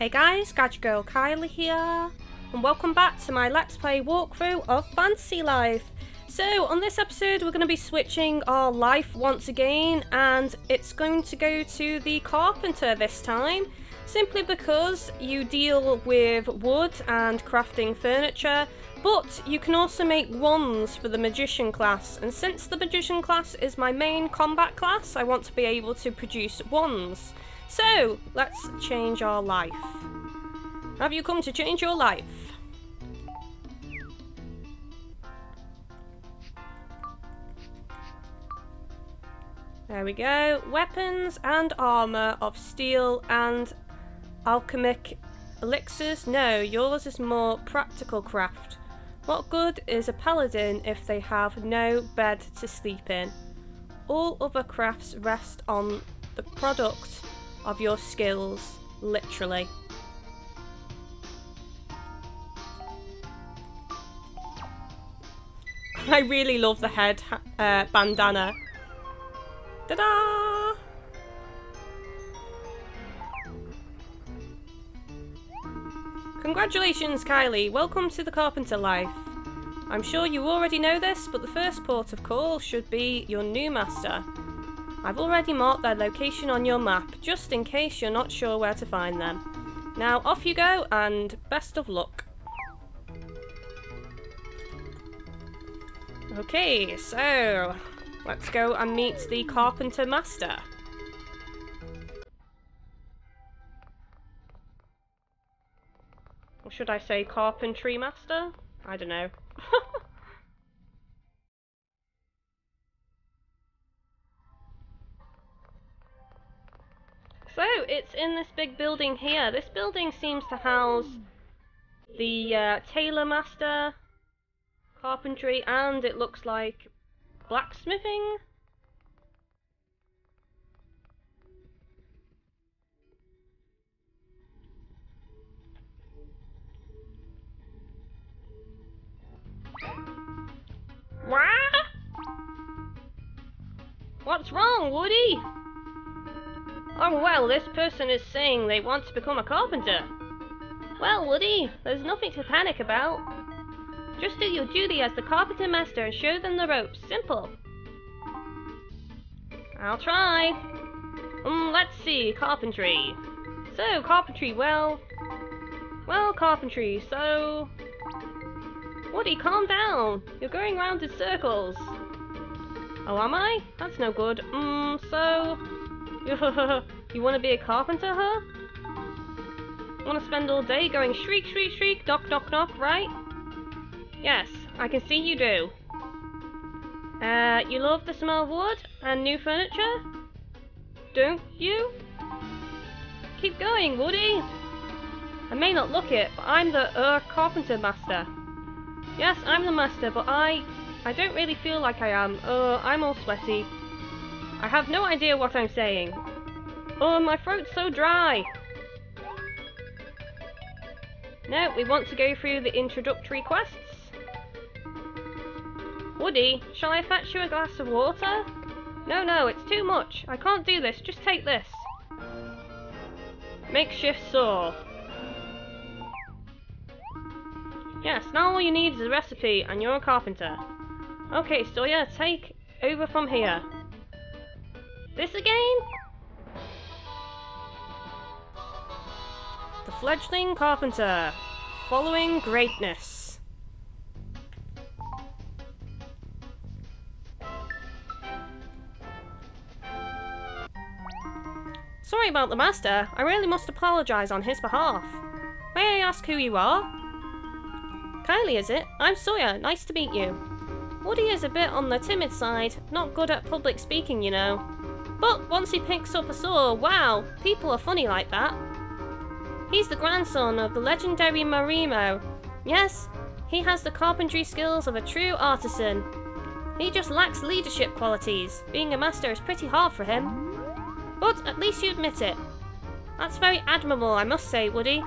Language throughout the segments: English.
Hey guys, Gadget Girl Kylie here, and welcome back to my Let's Play walkthrough of Fantasy Life. So, on this episode, we're going to be switching our life once again, and it's going to go to the Carpenter this time, simply because you deal with wood and crafting furniture, but you can also make wands for the Magician class, and since the Magician class is my main combat class, I want to be able to produce wands. So, let's change our life. Have you come to change your life? There we go. Weapons and armour of steel and alchemic elixirs. No, yours is more practical craft. What good is a paladin if they have no bed to sleep in? All other crafts rest on the product of your skills, literally. I really love the head uh, bandana. Ta-da! Congratulations, Kylie. Welcome to the Carpenter life. I'm sure you already know this, but the first port of call should be your new master. I've already marked their location on your map, just in case you're not sure where to find them. Now off you go, and best of luck. Okay, so let's go and meet the Carpenter Master. Or should I say Carpentry Master? I don't know. In this big building here. This building seems to house the uh, Tailor Master, carpentry, and it looks like blacksmithing. Oh well, this person is saying they want to become a carpenter. Well, Woody, there's nothing to panic about. Just do your duty as the carpenter master and show them the ropes. Simple. I'll try. Um, let's see, carpentry. So, carpentry, well... Well, carpentry, so... Woody, calm down. You're going round in circles. Oh, am I? That's no good. Mm, so... you want to be a carpenter, huh? Want to spend all day going shriek, shriek, shriek, knock, knock, knock, right? Yes, I can see you do. Uh, you love the smell of wood and new furniture? Don't you? Keep going, Woody! I may not look it, but I'm the uh, carpenter master. Yes, I'm the master, but I... I don't really feel like I am. Uh, I'm all sweaty. I have no idea what I'm saying. Oh, my throat's so dry! No, we want to go through the introductory quests. Woody, shall I fetch you a glass of water? No, no, it's too much. I can't do this. Just take this. Makeshift saw. Yes, now all you need is a recipe, and you're a carpenter. Okay, so yeah, take over from here. This again? The fledgling carpenter. Following greatness. Sorry about the master. I really must apologise on his behalf. May I ask who you are? Kylie, is it? I'm Sawyer. Nice to meet you. Woody is a bit on the timid side. Not good at public speaking, you know. But once he picks up a saw, wow, people are funny like that. He's the grandson of the legendary Marimo. Yes, he has the carpentry skills of a true artisan. He just lacks leadership qualities. Being a master is pretty hard for him. But at least you admit it. That's very admirable, I must say, Woody.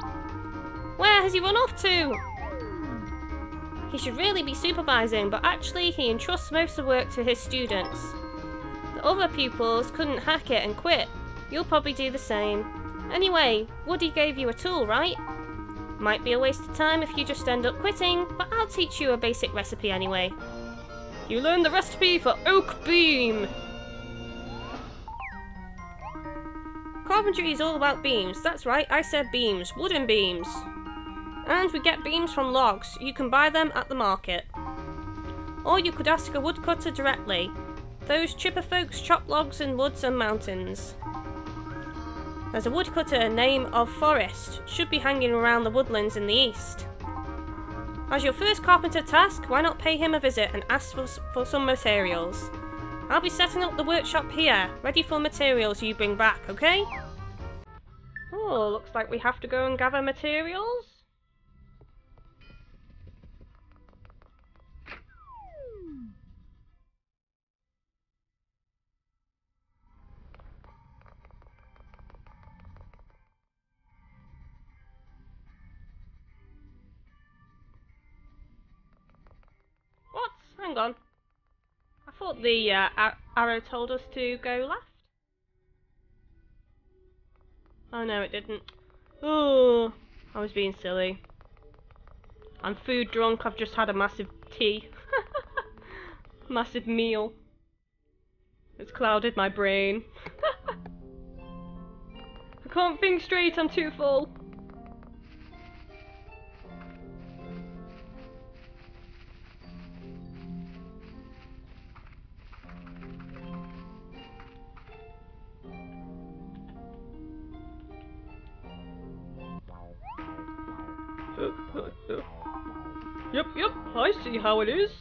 Where has he run off to? He should really be supervising, but actually he entrusts most of the work to his students. The other pupils couldn't hack it and quit. You'll probably do the same. Anyway, Woody gave you a tool, right? Might be a waste of time if you just end up quitting, but I'll teach you a basic recipe anyway. You learn the recipe for oak beam! Carpentry is all about beams. That's right, I said beams. Wooden beams. And we get beams from logs. You can buy them at the market. Or you could ask a woodcutter directly. Those chipper folks chop logs in woods and mountains. There's a woodcutter named of Forest. Should be hanging around the woodlands in the east. As your first carpenter task, why not pay him a visit and ask for, for some materials? I'll be setting up the workshop here, ready for materials you bring back, okay? Oh, looks like we have to go and gather materials. Hang on. I thought the uh, ar- arrow told us to go left. Oh no, it didn't. Oh, I was being silly. I'm food drunk. I've just had a massive tea. massive meal. It's clouded my brain. I can't think straight. I'm too full. Yep, yep, I see how it is.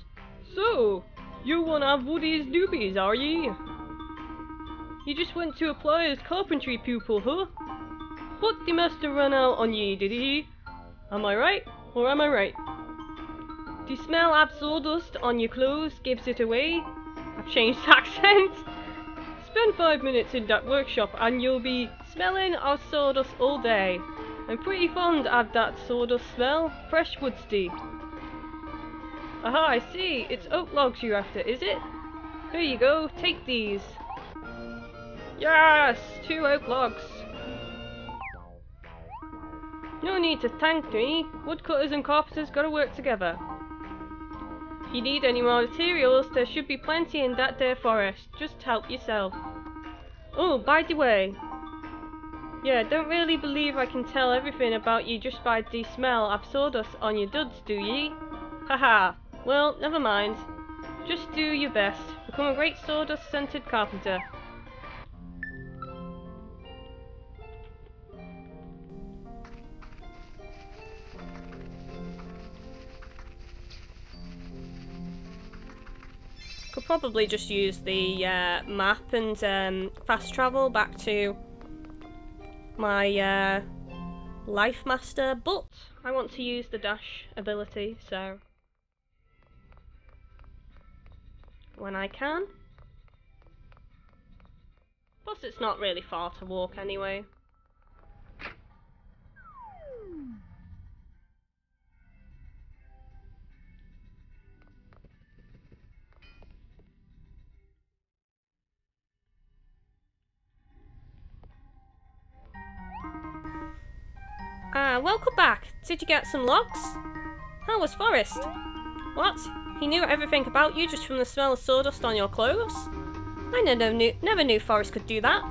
So, you one of Woody's newbies, are ye? You just went to apply as carpentry pupil, huh? But the master run out on ye, did he? Am I right, or am I right? The smell of sawdust on your clothes gives it away. I've changed accent. Spend five minutes in that workshop and you'll be smelling of sawdust all day. I'm pretty fond of that sawdust smell, fresh woodsy. Aha, I see. It's oak logs you're after, is it? Here you go, take these. Yes! Two oak logs. No need to thank me. Woodcutters and carpenters gotta work together. If you need any more materials, there should be plenty in that there forest. Just help yourself. Oh, by the way. Yeah, don't really believe I can tell everything about you just by the smell of sawdust on your duds, do ye? Haha. Well, never mind. Just do your best. Become a great sawdust-scented carpenter. Could probably just use the uh, map and um, fast travel back to my uh, life master, but I want to use the dash ability, so when I can. Plus it's not really far to walk anyway. Ah, welcome back. Did you get some logs? How was Forest? What? He knew everything about you just from the smell of sawdust on your clothes? I never knew, never knew Forest could do that.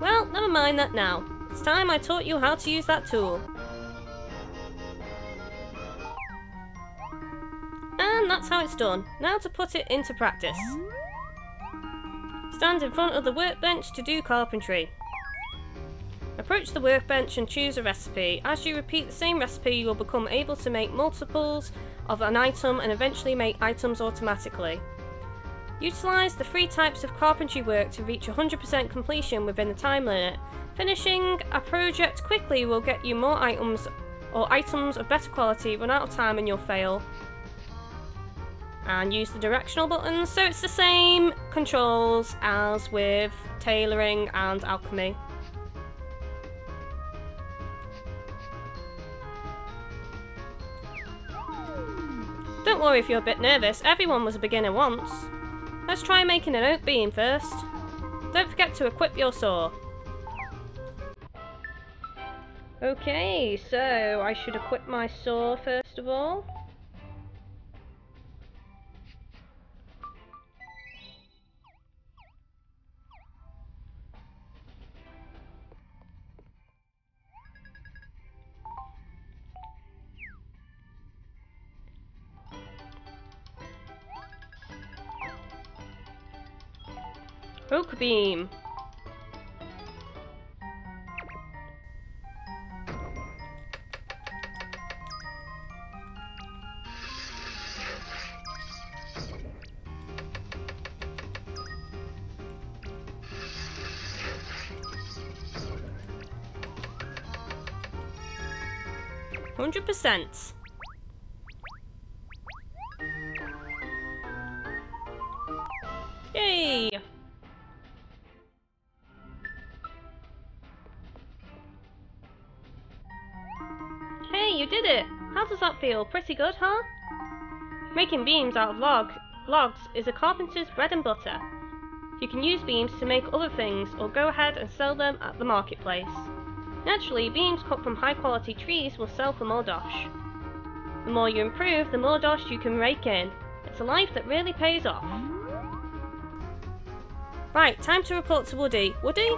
Well, never mind that now. It's time I taught you how to use that tool. And that's how it's done. Now to put it into practice. Stand in front of the workbench to do carpentry. Approach the workbench and choose a recipe. As you repeat the same recipe, you will become able to make multiples of an item and eventually make items automatically. Utilise the three types of carpentry work to reach 100% completion within the time limit. Finishing a project quickly will get you more items or items of better quality, run out of time and you'll fail. And use the directional buttons, so it's the same controls as with tailoring and alchemy. Don't worry if you're a bit nervous, everyone was a beginner once. Let's try making an oak beam first. Don't forget to equip your saw. Okay, so I should equip my saw first of all. Oak beam. Hundred percent. Yay! Feel? Pretty good, huh? Making beams out of log logs is a carpenter's bread and butter. You can use beams to make other things, or go ahead and sell them at the marketplace. Naturally, beams cut from high quality trees will sell for more dosh. The more you improve, the more dosh you can rake in. It's a life that really pays off. Right, time to report to Woody. Woody?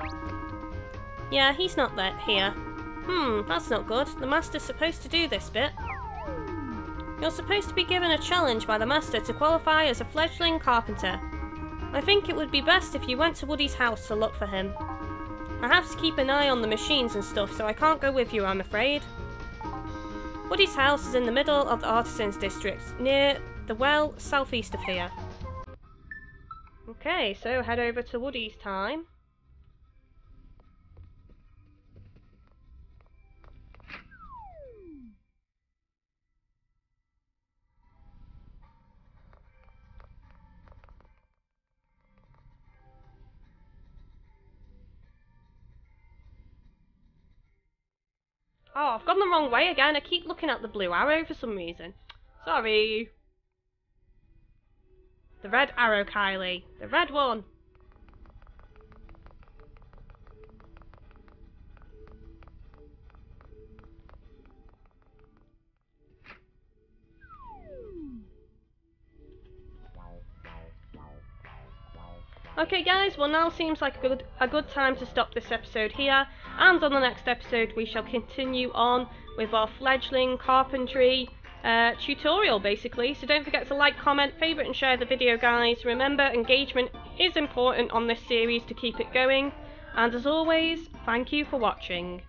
Yeah, he's not there here. Hmm, that's not good. The Master's supposed to do this bit. You're supposed to be given a challenge by the Master to qualify as a fledgling carpenter. I think it would be best if you went to Woody's house to look for him. I have to keep an eye on the machines and stuff, so I can't go with you, I'm afraid. Woody's house is in the middle of the Artisans District, near the well southeast of here. Okay, so head over to Woody's time. Oh, I've gone the wrong way again. I keep looking at the blue arrow for some reason. Sorry. The red arrow, Kylie. The red one. Okay guys, well now seems like a good, a good time to stop this episode here, and on the next episode we shall continue on with our fledgling carpentry uh, tutorial basically, so don't forget to like, comment, favourite and share the video guys. Remember, engagement is important on this series to keep it going, and as always, thank you for watching.